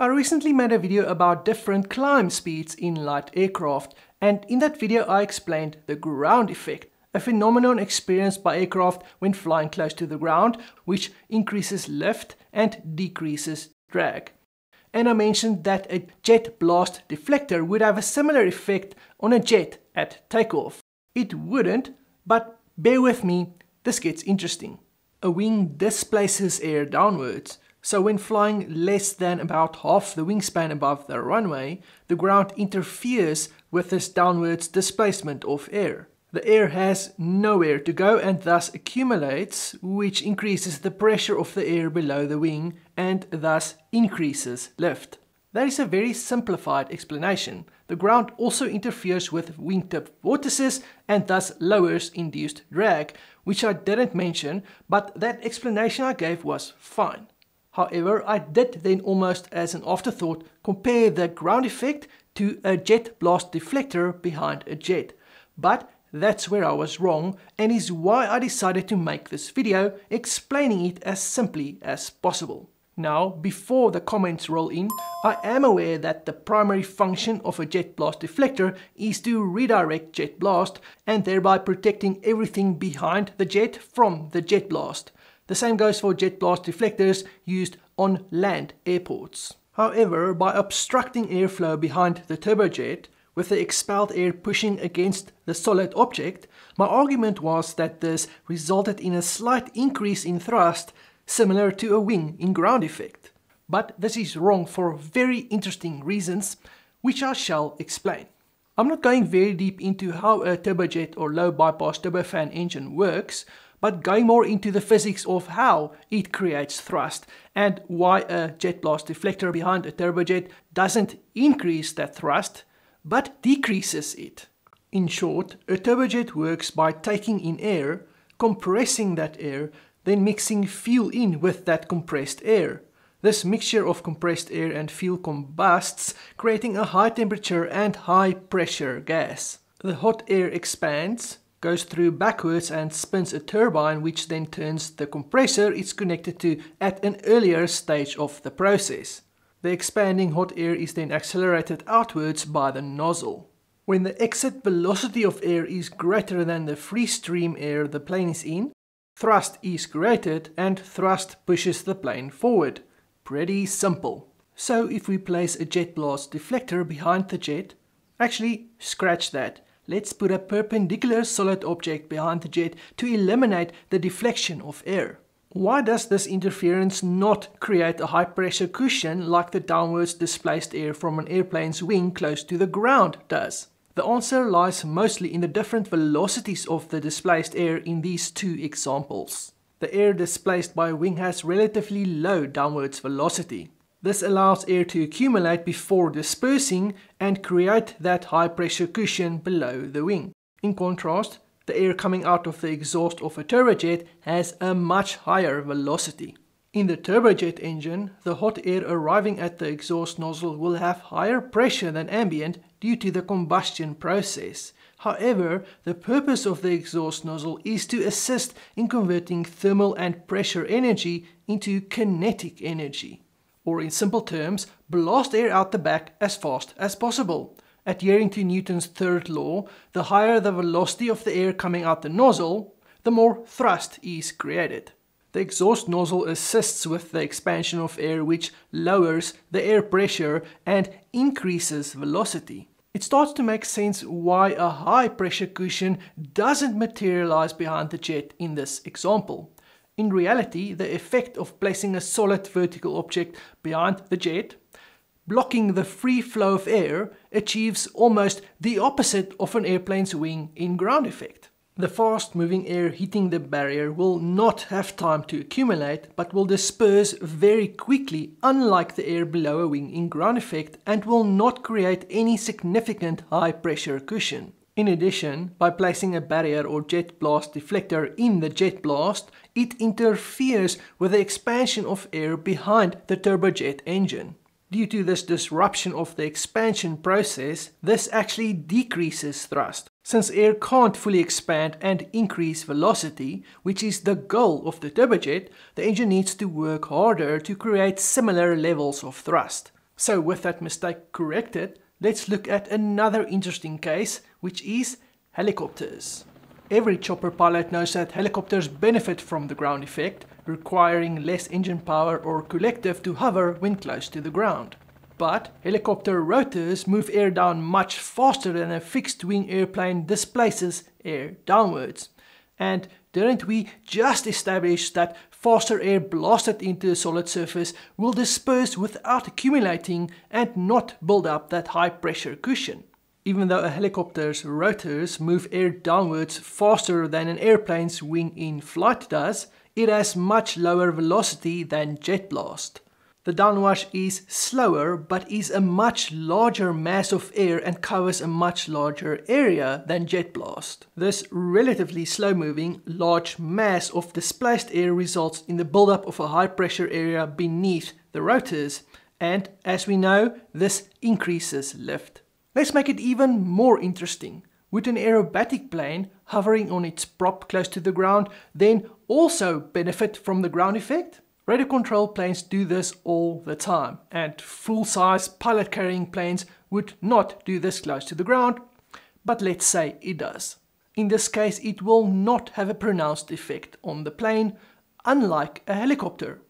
I recently made a video about different climb speeds in light aircraft and in that video I explained the ground effect, a phenomenon experienced by aircraft when flying close to the ground which increases lift and decreases drag. And I mentioned that a jet blast deflector would have a similar effect on a jet at takeoff. It wouldn't, but bear with me, this gets interesting. A wing displaces air downwards, so when flying less than about half the wingspan above the runway, the ground interferes with this downwards displacement of air. The air has nowhere to go and thus accumulates, which increases the pressure of the air below the wing and thus increases lift. That is a very simplified explanation. The ground also interferes with wingtip vortices and thus lowers induced drag, which I didn't mention, but that explanation I gave was fine. However, I did then almost as an afterthought compare the ground effect to a jet blast deflector behind a jet. But that's where I was wrong and is why I decided to make this video explaining it as simply as possible. Now, before the comments roll in, I am aware that the primary function of a jet blast deflector is to redirect jet blast and thereby protecting everything behind the jet from the jet blast. The same goes for jet blast deflectors used on land airports. However, by obstructing airflow behind the turbojet, with the expelled air pushing against the solid object, my argument was that this resulted in a slight increase in thrust similar to a wing in ground effect. But this is wrong for very interesting reasons, which I shall explain. I'm not going very deep into how a turbojet or low bypass turbofan engine works, but going more into the physics of how it creates thrust and why a jet blast deflector behind a turbojet doesn't increase that thrust but decreases it. In short, a turbojet works by taking in air, compressing that air, then mixing fuel in with that compressed air. This mixture of compressed air and fuel combusts, creating a high temperature and high pressure gas. The hot air expands, goes through backwards and spins a turbine which then turns the compressor it's connected to at an earlier stage of the process. The expanding hot air is then accelerated outwards by the nozzle. When the exit velocity of air is greater than the free stream air the plane is in, thrust is created and thrust pushes the plane forward. Pretty simple. So if we place a jet blast deflector behind the jet, actually scratch that let's put a perpendicular solid object behind the jet to eliminate the deflection of air. Why does this interference not create a high pressure cushion like the downwards displaced air from an airplane's wing close to the ground does? The answer lies mostly in the different velocities of the displaced air in these two examples. The air displaced by a wing has relatively low downwards velocity. This allows air to accumulate before dispersing and create that high pressure cushion below the wing. In contrast, the air coming out of the exhaust of a turbojet has a much higher velocity. In the turbojet engine, the hot air arriving at the exhaust nozzle will have higher pressure than ambient due to the combustion process. However, the purpose of the exhaust nozzle is to assist in converting thermal and pressure energy into kinetic energy or in simple terms, blast air out the back as fast as possible. Adhering to Newton's third law, the higher the velocity of the air coming out the nozzle, the more thrust is created. The exhaust nozzle assists with the expansion of air which lowers the air pressure and increases velocity. It starts to make sense why a high pressure cushion doesn't materialize behind the jet in this example. In reality, the effect of placing a solid vertical object behind the jet, blocking the free flow of air, achieves almost the opposite of an airplane's wing in ground effect. The fast moving air hitting the barrier will not have time to accumulate but will disperse very quickly unlike the air below a wing in ground effect and will not create any significant high pressure cushion. In addition, by placing a barrier or jet blast deflector in the jet blast, it interferes with the expansion of air behind the turbojet engine. Due to this disruption of the expansion process, this actually decreases thrust. Since air can't fully expand and increase velocity, which is the goal of the turbojet, the engine needs to work harder to create similar levels of thrust. So with that mistake corrected, let's look at another interesting case, which is helicopters. Every chopper pilot knows that helicopters benefit from the ground effect, requiring less engine power or collective to hover when close to the ground. But helicopter rotors move air down much faster than a fixed wing airplane displaces air downwards. And didn't we just establish that faster air blasted into a solid surface will disperse without accumulating and not build up that high pressure cushion? Even though a helicopter's rotors move air downwards faster than an airplane's wing in flight does, it has much lower velocity than jet blast. The downwash is slower but is a much larger mass of air and covers a much larger area than jet blast. This relatively slow moving large mass of displaced air results in the buildup of a high pressure area beneath the rotors and as we know this increases lift. Let's make it even more interesting. Would an aerobatic plane hovering on its prop close to the ground then also benefit from the ground effect? Radio control planes do this all the time, and full-size pilot-carrying planes would not do this close to the ground, but let's say it does. In this case, it will not have a pronounced effect on the plane, unlike a helicopter.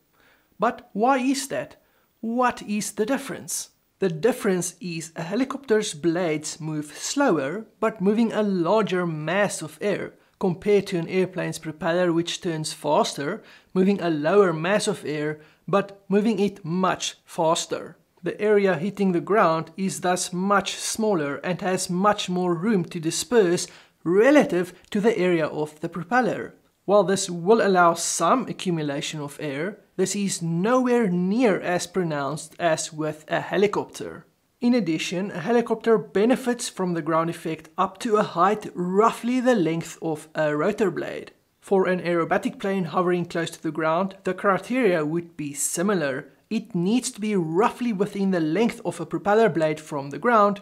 But why is that? What is the difference? The difference is a helicopter's blades move slower, but moving a larger mass of air, compared to an airplane's propeller which turns faster, moving a lower mass of air, but moving it much faster. The area hitting the ground is thus much smaller and has much more room to disperse relative to the area of the propeller. While this will allow some accumulation of air, this is nowhere near as pronounced as with a helicopter. In addition, a helicopter benefits from the ground effect up to a height roughly the length of a rotor blade. For an aerobatic plane hovering close to the ground, the criteria would be similar. It needs to be roughly within the length of a propeller blade from the ground,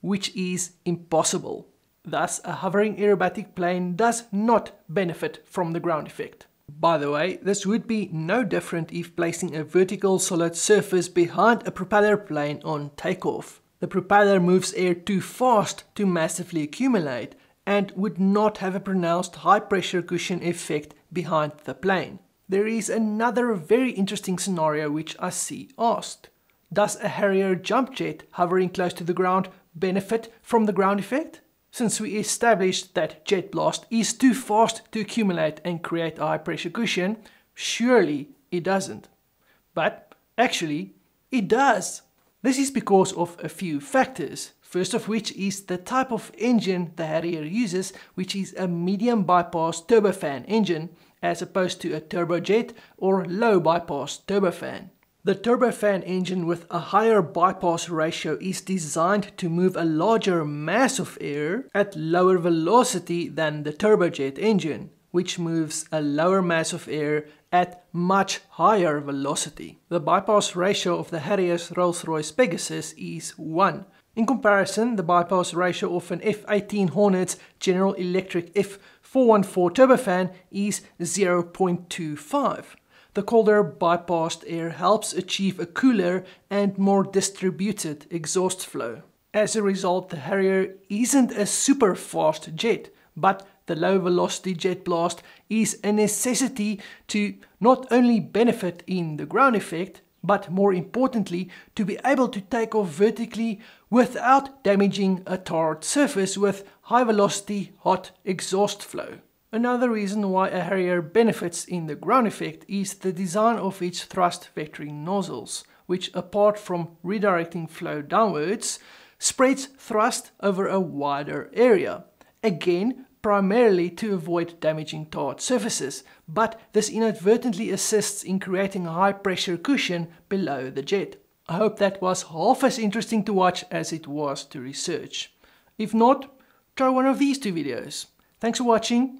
which is impossible. Thus, a hovering aerobatic plane does not benefit from the ground effect. By the way, this would be no different if placing a vertical solid surface behind a propeller plane on takeoff. The propeller moves air too fast to massively accumulate and would not have a pronounced high pressure cushion effect behind the plane. There is another very interesting scenario which I see asked. Does a Harrier jump jet hovering close to the ground benefit from the ground effect? Since we established that jet blast is too fast to accumulate and create a high pressure cushion, surely it doesn't. But actually, it does. This is because of a few factors, first of which is the type of engine the Harrier uses, which is a medium bypass turbofan engine, as opposed to a turbojet or low bypass turbofan. The turbofan engine with a higher bypass ratio is designed to move a larger mass of air at lower velocity than the turbojet engine, which moves a lower mass of air at much higher velocity. The bypass ratio of the Harrier's Rolls-Royce Pegasus is 1. In comparison, the bypass ratio of an F-18 Hornet's General Electric F414 turbofan is 0.25. The colder bypassed air helps achieve a cooler and more distributed exhaust flow. As a result, the Harrier isn't a super fast jet, but the low velocity jet blast is a necessity to not only benefit in the ground effect, but more importantly, to be able to take off vertically without damaging a tarred surface with high velocity hot exhaust flow. Another reason why a Harrier benefits in the ground effect is the design of its thrust vectoring nozzles, which apart from redirecting flow downwards, spreads thrust over a wider area. Again, primarily to avoid damaging tarred surfaces, but this inadvertently assists in creating a high pressure cushion below the jet. I hope that was half as interesting to watch as it was to research. If not, try one of these two videos. Thanks for watching